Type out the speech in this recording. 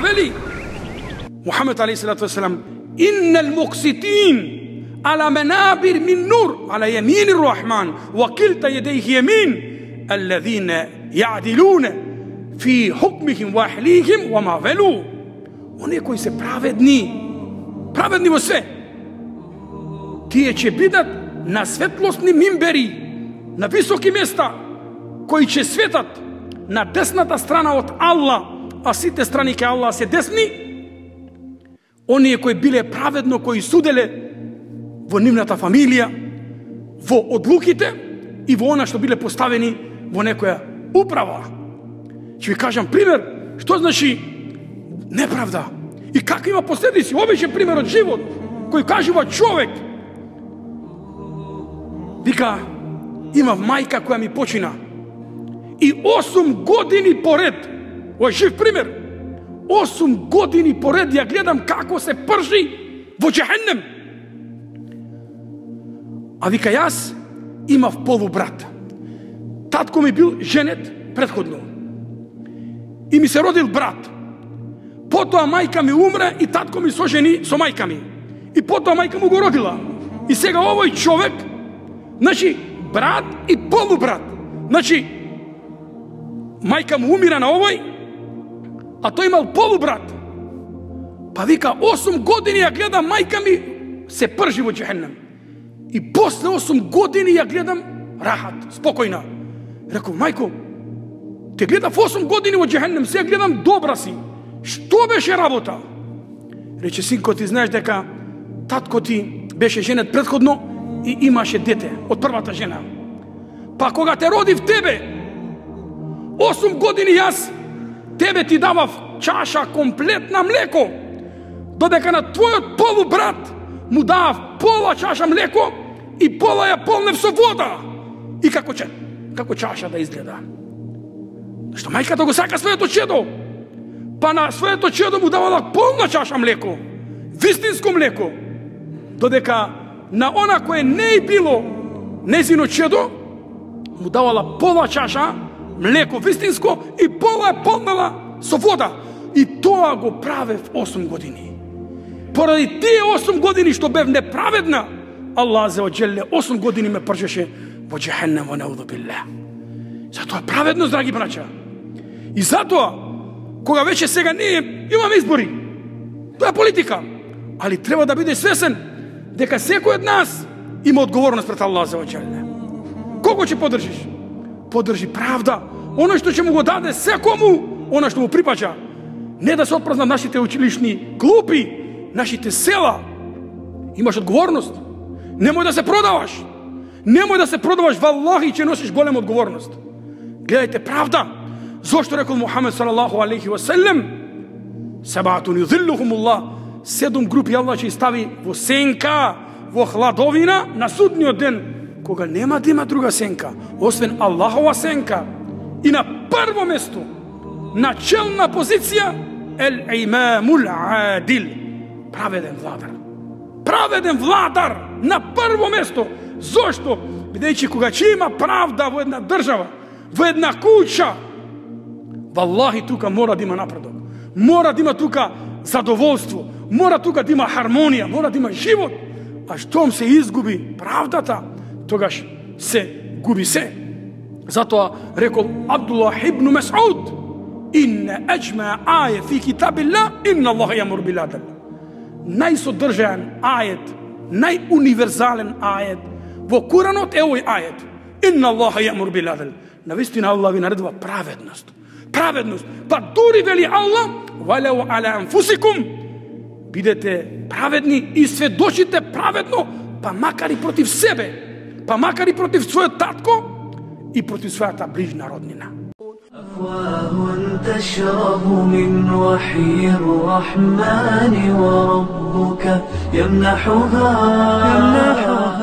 قبلي محمد عليه الصلاة والسلام إن المقسطين على منابر من نور على يمين الرحمن وكلتا يديه يمين الذين يعدلون في حكمهم واحليهم وما velu one koji se pravedni pravedni u sve tije će bidat na svetlosni mimberi na visoki mjesta koji će svetat na desnata strana od Allah а сите страни ке Аллах се десни, оние кои биле праведно, кои суделе во нивната фамилија, во одлуките и во она што биле поставени во некоја управа. Ќе ви кажам пример, што значи неправда и како има последици. Обичен пример од живот, кој кажува човек. Вика, имав мајка која ми почина. И 8 години поред, ој жив пример, Осум години поред ја гледам како се пржи во джехеннем. А вика јас имав полубрат. Татко ми бил женет предходно. И ми се родил брат. Потоа мајка ми умре и татко ми сожени со мајка ми. И потоа мајка му го родила. И сега овој човек, значи брат и полубрат. Значи мајка му умира на овој, а тој имал полубрат. Па вика 8 години ја гледам мајка ми се пржи во джехеннам. И после 8 години ја гледам рахат, спокојна. Реков, мајко, те гледав 8 години во джехеннам, се гледам добра си. Што беше работа? Рече, синко, ти знаеш дека татко ти беше женет предходно и имаше дете од првата жена. Па кога те родив тебе, 8 години јас тебе ти давав чаша комплетна млеко, додека на твојот полубрат му давав пола чаша млеко и пола ја полнев со вода. И како че, како чаша да изгледа. Што мајката го сака своето чедо. Па на своето чедо му давала полна чаша млеко. Вистинско млеко. Додека на она кое не е било незино чедо, му давала пола чаша млеко вистинско и пола е полнала со вода. И тоа го правев 8 години. Поради тие 8 години што бев неправедна, Аллах за оджеле 8 години ме пржеше во джехеннем во неуду билля. Затоа праведност, драги браќа. И затоа, кога веќе сега ние имаме избори, тоа е политика, али треба да биде свесен дека секој од нас има одговорност пред Аллах за оджеле. Кого ќе подржиш? Подржи правда, оно што ќе му го даде секому, оно што му припаѓа. Не да се отпразнат нашите училишни клупи, нашите села, имаш одговорност. Немој да се продаваш. Немој да се продаваш, валлахи, че носиш голема одговорност. Гледајте правда. Зошто рекол Мухамед салаллаху алейхи ва селем, Сабатун юзиллухумуллах, седум групи Аллах ќе стави во сенка, во хладовина на судниот ден, кога нема да има друга сенка, освен Аллахова сенка. И на прво место, начелна позиција, ел имамул адил, праведен владар. Праведен владар на прво место. Зошто? Бидејќи кога ќе има правда во една држава, во една куќа, Валлахи тука мора да има напредок. Мора да има тука задоволство. Мора тука да има хармонија, мора да има живот. А штом се изгуби правдата, тогаш се губи се. Затоа рекол Абдуллах ибн Месауд, Инне еджме аје фи китабилла, инна Аллах јамур биладалла најсодржаен ајет, најуниверзален ајет во Куранот е овој ајет. Инна Аллах јамур билада“. Навистина Аллах ви наредува праведност. Праведност. Па дури вели Аллах, валеу аля анфусикум, бидете праведни и сведочите праведно, па макар и против себе, па макар и против својот татко и против својата ближна роднина. أفواه تشرب من وحي الرحمن وربك يمنحها, يمنحها